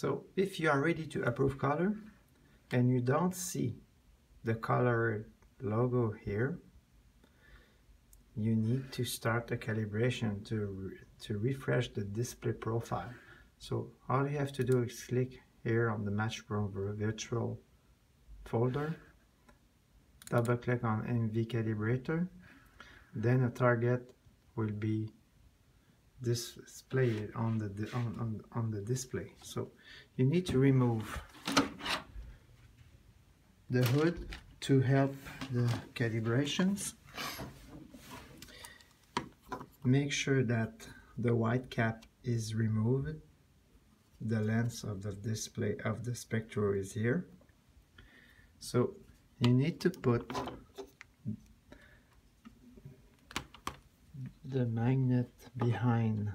So if you are ready to approve color and you don't see the color logo here, you need to start a calibration to, to refresh the display profile. So all you have to do is click here on the Matchprint virtual folder, double click on NV calibrator, then a target will be displayed on the on, on, on the display. So you need to remove the hood to help the calibrations. Make sure that the white cap is removed. The lens of the display of the spectro is here. So you need to put the magnet behind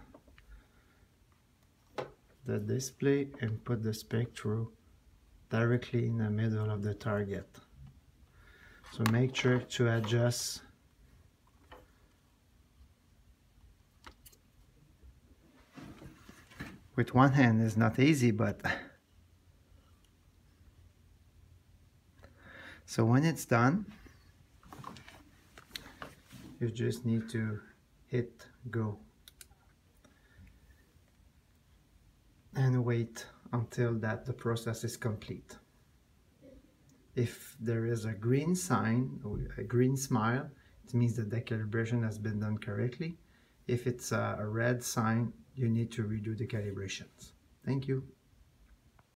the display and put the spectro directly in the middle of the target. So make sure to adjust with one hand is not easy but so when it's done you just need to hit go and wait until that the process is complete. If there is a green sign, a green smile, it means that the calibration has been done correctly. If it's a, red sign, you need to redo the calibrations. Thank you.